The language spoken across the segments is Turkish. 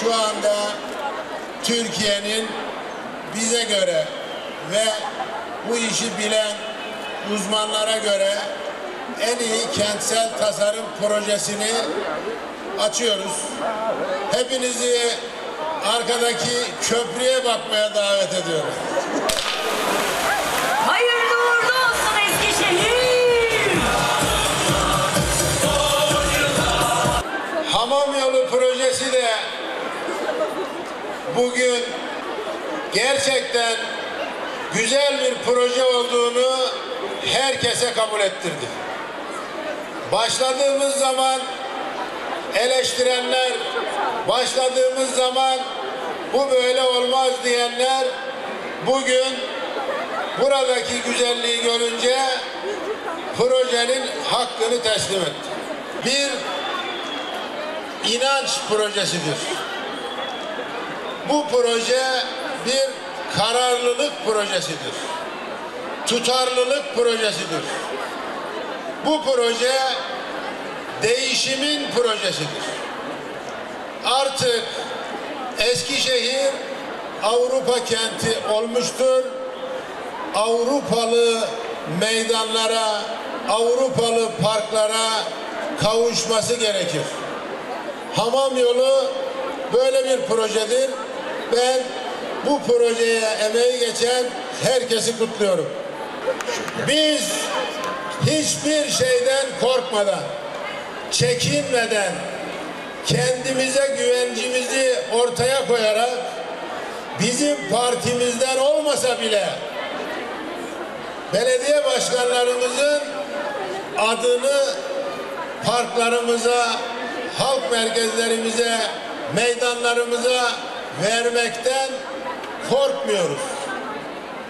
şu anda Türkiye'nin bize göre ve bu işi bilen uzmanlara göre en iyi kentsel tasarım projesini açıyoruz. Hepinizi arkadaki köprüye bakmaya davet ediyorum. Hayırlı uğurlu olsun Eskişehir. Hamam yolu projesi de bugün gerçekten güzel bir proje olduğunu herkese kabul ettirdi. Başladığımız zaman eleştirenler, başladığımız zaman bu böyle olmaz diyenler bugün buradaki güzelliği görünce projenin hakkını teslim etti. Bir inanç projesidir. Bu proje bir kararlılık projesidir. Tutarlılık projesidir. Bu proje değişimin projesidir. Artık Eskişehir Avrupa kenti olmuştur. Avrupalı meydanlara, Avrupalı parklara kavuşması gerekir. Hamam yolu böyle bir projedir. Ben bu projeye emeği geçen herkesi kutluyorum. Biz hiçbir şeyden korkmadan, çekinmeden, kendimize güvencimizi ortaya koyarak bizim partimizden olmasa bile belediye başkanlarımızın adını parklarımıza, halk merkezlerimize, meydanlarımıza vermekten korkmuyoruz.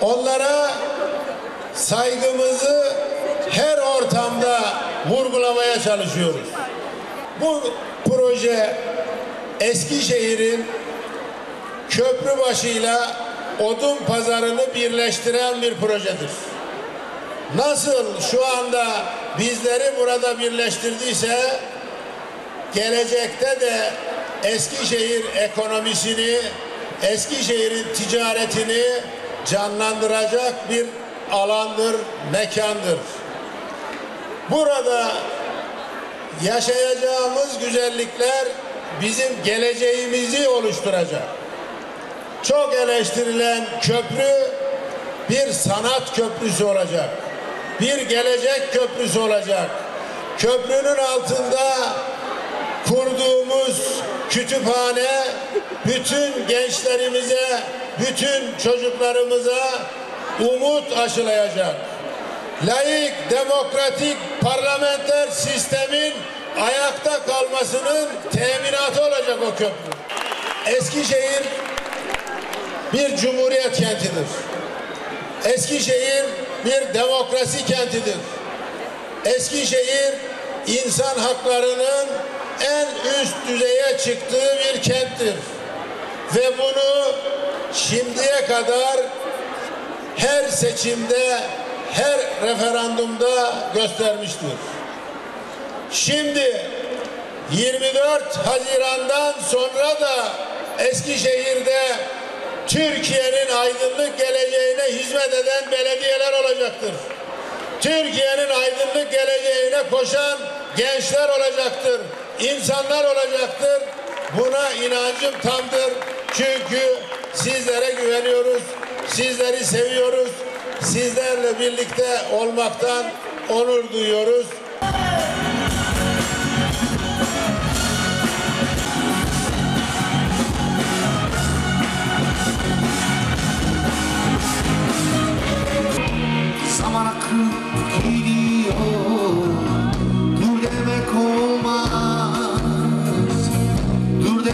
Onlara saygımızı her ortamda vurgulamaya çalışıyoruz. Bu proje Eskişehir'in Köprübaşı'yla odun pazarını birleştiren bir projedir. Nasıl şu anda bizleri burada birleştirdiyse gelecekte de Eskişehir ekonomisini, Eskişehir'in ticaretini canlandıracak bir alandır, mekandır. Burada yaşayacağımız güzellikler bizim geleceğimizi oluşturacak. Çok eleştirilen köprü bir sanat köprüsü olacak. Bir gelecek köprüsü olacak. Köprünün altında kurduğumuz kütüphane bütün gençlerimize, bütün çocuklarımıza umut aşılayacak. Layık, demokratik, parlamenter sistemin ayakta kalmasının teminatı olacak o köprü. Eskişehir bir cumhuriyet kentidir. Eskişehir bir demokrasi kentidir. Eskişehir insan haklarının en üst düzeye çıktığı bir kenttir. Ve bunu şimdiye kadar her seçimde, her referandumda göstermiştir. Şimdi 24 Haziran'dan sonra da Eskişehir'de Türkiye'nin aydınlık geleceğine hizmet eden belediyeler olacaktır. Türkiye'nin aydınlık geleceğine koşan gençler olacaktır. İnsanlar olacaktır. Buna inancım tamdır. Çünkü sizlere güveniyoruz. Sizleri seviyoruz. Sizlerle birlikte olmaktan onur duyuyoruz.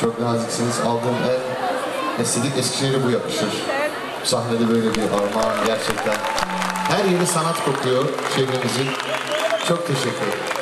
Çok naziksiniz. Aldığım en estetik Eskişehir'e bu yakışır. Sahnede böyle bir armağan gerçekten. Her yeri sanat kokuyor şehrimizin. Çok teşekkür ederim.